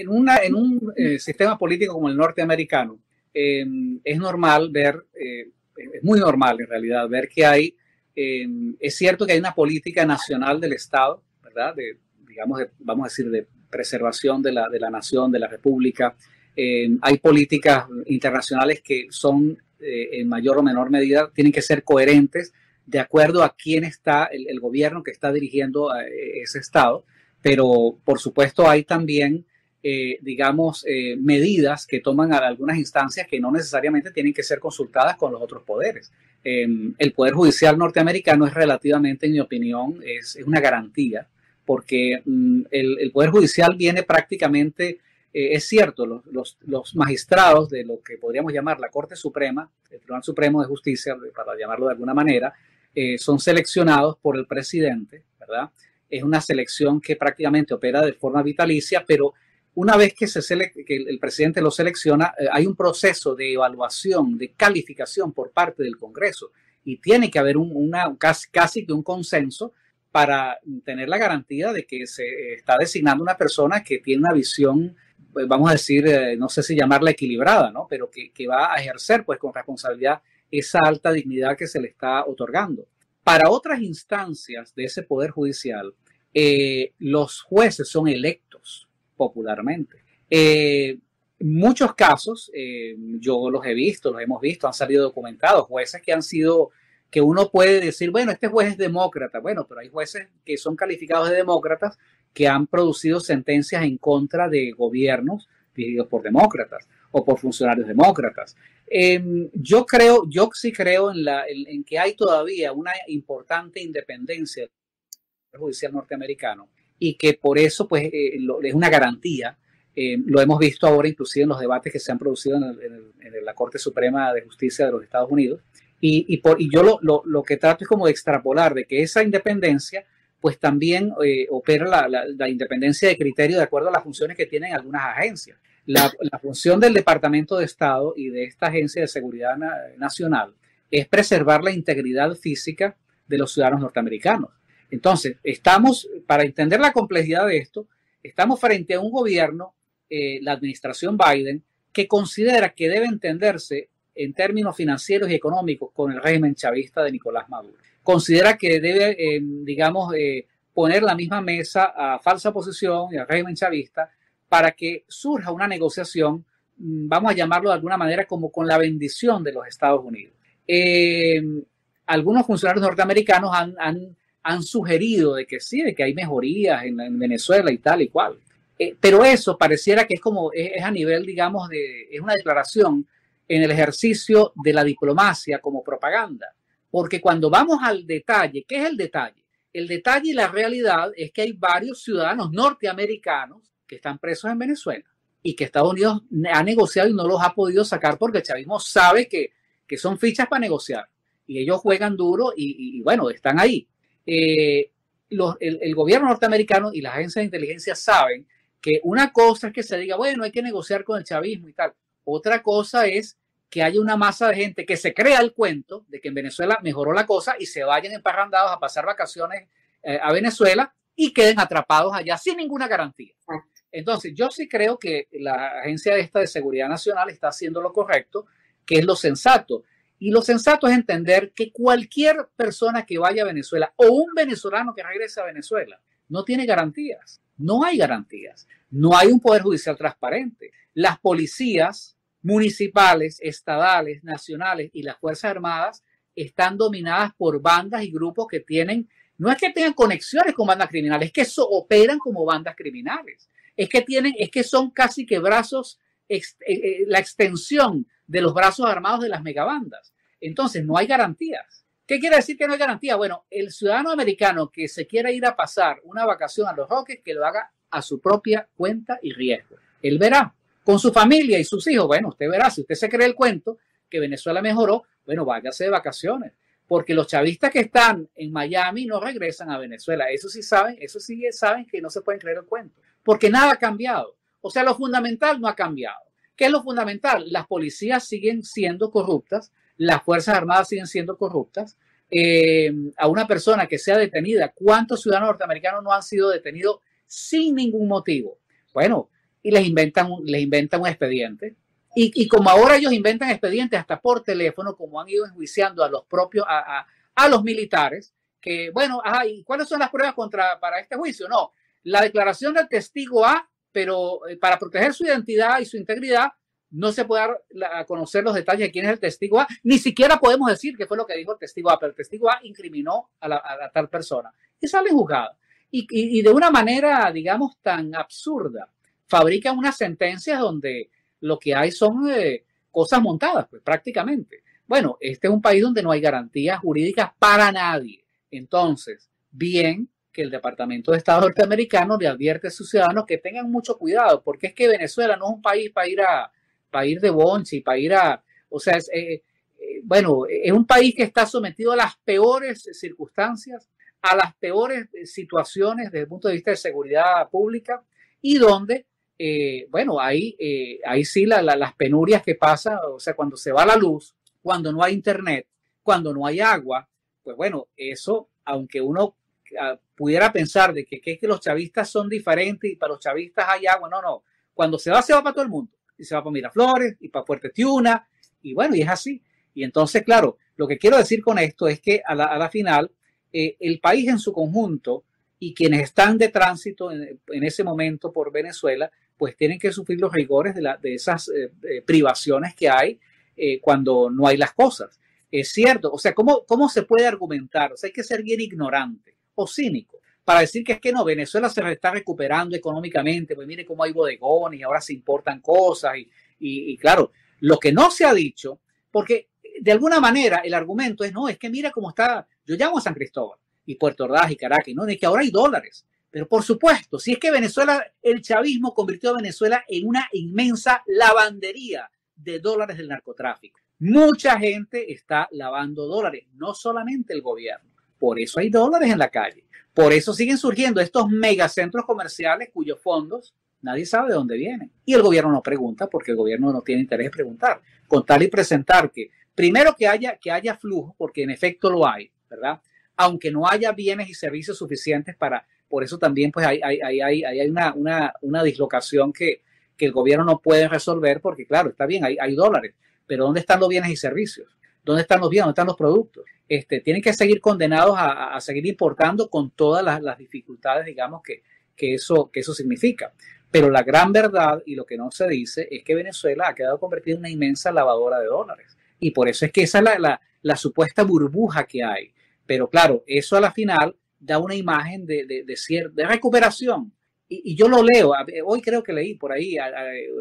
en, una, en un eh, sistema político como el norteamericano, em, es normal ver, eh, es muy normal en realidad, ver que hay, em, es cierto que hay una política nacional del Estado, ¿verdad? De, digamos, vamos a decir, de preservación de la, de la nación, de la república. Em, hay políticas internacionales que son en mayor o menor medida, tienen que ser coherentes de acuerdo a quién está el, gobierno que está dirigiendo ese Estado pero por supuesto hay también, eh, digamos, eh, medidas que toman algunas instancias que no necesariamente tienen que ser consultadas con los otros poderes. Em, el Poder Judicial norteamericano es relativamente, en mi opinión, es, una garantía, porque mm, el, Poder Judicial viene prácticamente, eh, es cierto, los, los, magistrados de lo que podríamos llamar la Corte Suprema, el Tribunal Supremo de Justicia, para llamarlo de alguna manera, son seleccionados por el presidente, ¿verdad? es una selección que prácticamente opera de forma vitalicia, pero una vez que, se que el presidente lo selecciona, eh, hay un proceso de evaluación, de calificación por parte del Congreso y tiene que haber un, una, casi, casi que un consenso para tener la garantía de que se está designando una persona que tiene una visión, pues, vamos a decir, eh, no sé si llamarla equilibrada, ¿no? pero que, que va a ejercer pues con responsabilidad esa alta dignidad que se le está otorgando. Para otras instancias de ese poder judicial, eh, los jueces son electos popularmente. Eh, muchos casos, eh, yo los he visto, los hemos visto, han salido documentados, jueces que han sido, que uno puede decir, bueno, este juez es demócrata, bueno, pero hay jueces que son calificados de demócratas que han producido sentencias en contra de gobiernos dirigidos por demócratas o por funcionarios demócratas. Em, yo creo, yo sí creo en, la, en, que hay todavía una importante independencia del judicial norteamericano y que por eso pues eh, es una garantía. Eh, lo hemos visto ahora inclusive en los debates que se han producido en, la Corte Suprema de Justicia de los Estados Unidos. Y, y, por, y yo lo, lo, lo, que trato es como de extrapolar de que esa independencia pues también eh, opera la, la, la, independencia de criterio de acuerdo a las funciones que tienen algunas agencias. La, función del Departamento de Estado y de esta Agencia de Seguridad Nacional es preservar la integridad física de los ciudadanos norteamericanos. Entonces, estamos, para entender la complejidad de esto, estamos frente a un gobierno, eh, la administración Biden, que considera que debe entenderse en términos financieros y económicos con el régimen chavista de Nicolás Maduro. Considera que debe, eh, digamos, eh, poner la misma mesa a falsa posición y al régimen chavista para que surja una negociación, mm, vamos a llamarlo de alguna manera como con la bendición de los Estados Unidos. Algunos funcionarios norteamericanos han, han, sugerido de que sí, de que hay mejorías en, Venezuela y tal y cual. Eh, pero eso pareciera que es como, es, a nivel, digamos, de, es una declaración en el ejercicio de la diplomacia como propaganda. Porque cuando vamos al detalle, ¿qué es el detalle? El detalle y la realidad es que hay varios ciudadanos norteamericanos que están presos en Venezuela y que Estados Unidos ha negociado y no los ha podido sacar porque el chavismo sabe que, que son fichas para negociar y ellos juegan duro y, bueno, están ahí. Eh, el, gobierno norteamericano y las agencias de inteligencia saben que una cosa es que se diga, bueno, hay que negociar con el chavismo y tal. Otra cosa es que haya una masa de gente que se crea el cuento de que en Venezuela mejoró la cosa y se vayan emparrandados a pasar vacaciones eh, a Venezuela y queden atrapados allá sin ninguna garantía. Entonces, yo sí creo que la agencia esta de seguridad nacional está haciendo lo correcto, que es lo sensato. Y lo sensato es entender que cualquier persona que vaya a Venezuela o un venezolano que regrese a Venezuela no tiene garantías. No hay garantías. No hay un poder judicial transparente. Las policías municipales, estadales, nacionales y las Fuerzas Armadas están dominadas por bandas y grupos que tienen, no es que tengan conexiones con bandas criminales, es que operan como bandas criminales es que tienen, es que son casi que brazos, eh, eh, la extensión de los brazos armados de las megabandas. Entonces, no hay garantías. ¿Qué quiere decir que no hay garantía? Bueno, el ciudadano americano que se quiera ir a pasar una vacación a los Roques, que lo haga a su propia cuenta y riesgo. Él verá con su familia y sus hijos. Bueno, usted verá, si usted se cree el cuento que Venezuela mejoró, bueno, váyase de vacaciones. Porque los chavistas que están en Miami no regresan a Venezuela. Eso sí saben, eso sí saben que no se pueden creer el cuento porque nada ha cambiado. O sea, lo fundamental no ha cambiado. ¿Qué es lo fundamental? Las policías siguen siendo corruptas, las Fuerzas Armadas siguen siendo corruptas. Eh, a una persona que sea detenida, ¿cuántos ciudadanos norteamericanos no han sido detenidos sin ningún motivo? Bueno, y les inventan, les inventan un expediente. Y, y, como ahora ellos inventan expedientes hasta por teléfono, como han ido enjuiciando a los propios, a, a, a los militares, que, bueno, ajá, ¿y cuáles son las pruebas contra, para este juicio? No, la declaración del testigo A, pero eh, para proteger su identidad y su integridad, no se puede dar a conocer los detalles de quién es el testigo A, ni siquiera podemos decir qué fue lo que dijo el testigo A, pero el testigo A incriminó a, la, tal persona y sale y, y, de una manera, digamos, tan absurda, fabrican unas sentencias donde lo que hay son eh, cosas montadas, pues prácticamente. Bueno, este es un país donde no hay garantías jurídicas para nadie. Entonces, bien que el Departamento de Estado norteamericano le advierte a sus ciudadanos que tengan mucho cuidado, porque es que Venezuela no es un país para ir a, para ir de bonchi, para ir a, o sea, es, eh, eh, bueno, es un país que está sometido a las peores circunstancias, a las peores situaciones desde el punto de vista de seguridad pública y donde, eh, bueno, ahí, eh, ahí sí la, la, las penurias que pasan, o sea, cuando se va la luz, cuando no hay internet, cuando no hay agua, pues bueno, eso, aunque uno uh, pudiera pensar de que, que, que los chavistas son diferentes y para los chavistas hay agua, no, no, cuando se va, se va para todo el mundo y se va para Miraflores y para Puerto Tiuna, y bueno, y es así. Y entonces, claro, lo que quiero decir con esto es que a la, a la final, eh, el país en su conjunto y quienes están de tránsito en, en, ese momento por Venezuela, pues tienen que sufrir los rigores de, la, de esas eh, eh, privaciones que hay cuando no hay las cosas. Es cierto, o sea, ¿cómo, ¿cómo se puede argumentar? O sea, hay que ser bien ignorante o cínico para decir que es que no, Venezuela se está recuperando económicamente, pues mire cómo hay bodegones y ahora se importan cosas y, y, claro, lo que no se ha dicho, porque de alguna manera el argumento es, no, es que mira cómo está, yo llamo a San Cristóbal y Puerto Ordaz y Caracas, no, es que ahora hay dólares, pero por supuesto, si es que Venezuela, el chavismo convirtió a Venezuela en una inmensa lavandería de dólares del narcotráfico. Mucha gente está lavando dólares, no solamente el gobierno. Por eso hay dólares en la calle. Por eso siguen surgiendo estos megacentros comerciales cuyos fondos nadie sabe de dónde vienen. Y el gobierno no pregunta porque el gobierno no tiene interés en preguntar. Contar y presentar que primero que haya, que haya flujo, porque en efecto lo hay, ¿verdad? Aunque no haya bienes y servicios suficientes para, por eso también pues hay, hay, hay, hay una, una, una dislocación que, que el gobierno no puede resolver porque claro, está bien, hay, hay dólares, pero ¿dónde están los bienes y servicios? ¿Dónde están los bienes? ¿Dónde están los productos? Este, tienen que seguir condenados a, seguir importando con todas las, dificultades, digamos, que, que, eso, que eso significa. Pero la gran verdad y lo que no se dice es que Venezuela ha quedado convertida en una inmensa lavadora de dólares. Y por eso es que esa es la, la, supuesta burbuja que hay. Pero claro, eso a la final da una imagen de, de, de, de recuperación. Y, y, yo lo leo, hoy creo que leí por ahí a,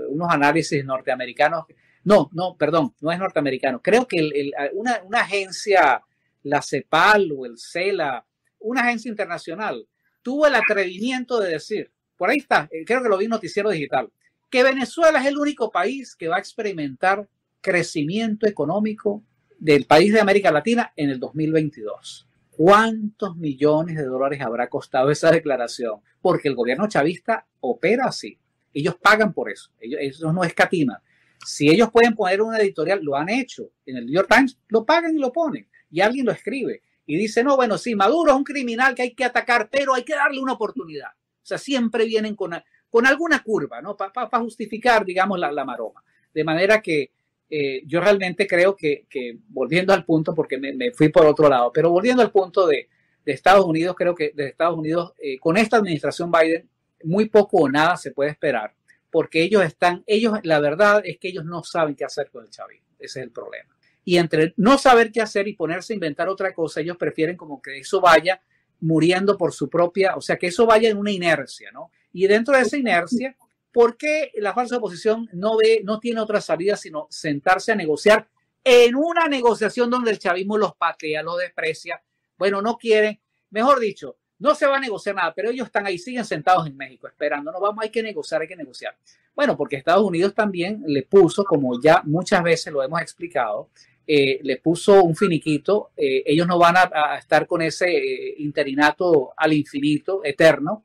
unos análisis norteamericanos no, no, perdón, no es norteamericano. Creo que una, agencia, la CEPAL o el CELA, una agencia internacional, tuvo el atrevimiento de decir, por ahí está, eh, creo que lo vi en Noticiero Digital, que Venezuela es el único país que va a experimentar crecimiento económico del país de América Latina en el 2022. ¿Cuántos millones de dólares habrá costado esa declaración? Porque el gobierno chavista opera así. Ellos pagan por eso. Eso no escatiman. Si ellos pueden poner una editorial, lo han hecho. En el New York Times lo pagan y lo ponen. Y alguien lo escribe. Y dice, no, bueno, sí, Maduro es un criminal que hay que atacar, pero hay que darle una oportunidad. O sea, siempre vienen con, con alguna curva, ¿no? Para pa, pa justificar, digamos, la, la, maroma. De manera que eh, yo realmente creo que, que, volviendo al punto, porque me, me, fui por otro lado, pero volviendo al punto de, de Estados Unidos, creo que de Estados Unidos, eh, con esta administración Biden, muy poco o nada se puede esperar porque ellos están, ellos, la verdad es que ellos no saben qué hacer con el chavismo. Ese es el problema. Y entre no saber qué hacer y ponerse a inventar otra cosa, ellos prefieren como que eso vaya muriendo por su propia, o sea, que eso vaya en una inercia, ¿no? Y dentro de esa inercia, ¿por qué la falsa oposición no ve, no tiene otra salida sino sentarse a negociar en una negociación donde el chavismo los patea, los desprecia? Bueno, no quieren, mejor dicho, no se va a negociar nada, pero ellos están ahí, siguen sentados en México esperando. No vamos, hay que negociar, hay que negociar. Bueno, porque Estados Unidos también le puso, como ya muchas veces lo hemos explicado, eh, le puso un finiquito. Eh, ellos no van a, estar con ese eh, interinato al infinito, eterno.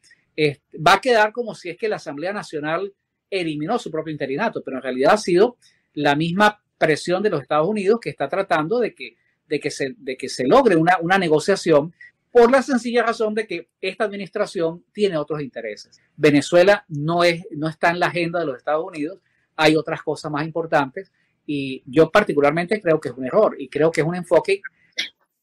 va a quedar como si es que la Asamblea Nacional eliminó su propio interinato, pero en realidad ha sido la misma presión de los Estados Unidos que está tratando de que, de que, se, de que se logre una, una negociación por la sencilla razón de que esta administración tiene otros intereses. Venezuela no, es, no está en la agenda de los Estados Unidos, hay otras cosas más importantes y yo particularmente creo que es un error y creo que es un enfoque.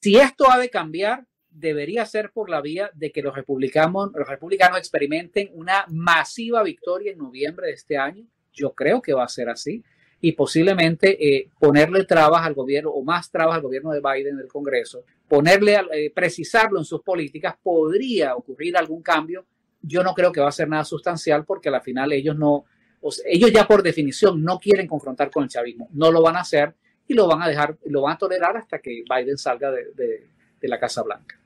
Si esto ha de cambiar, debería ser por la vía de que los republicanos, los republicanos experimenten una masiva victoria en noviembre de este año. Yo creo que va a ser así y posiblemente eh, ponerle trabas al gobierno o más trabas al gobierno de Biden del Congreso, ponerle, eh, precisarlo en sus políticas, podría ocurrir algún cambio. Yo no creo que va a ser nada sustancial porque al final ellos no, ellos ya por definición no quieren confrontar con el chavismo, no lo van a hacer y lo van a dejar, lo van a tolerar hasta que Biden salga de la Casa Blanca.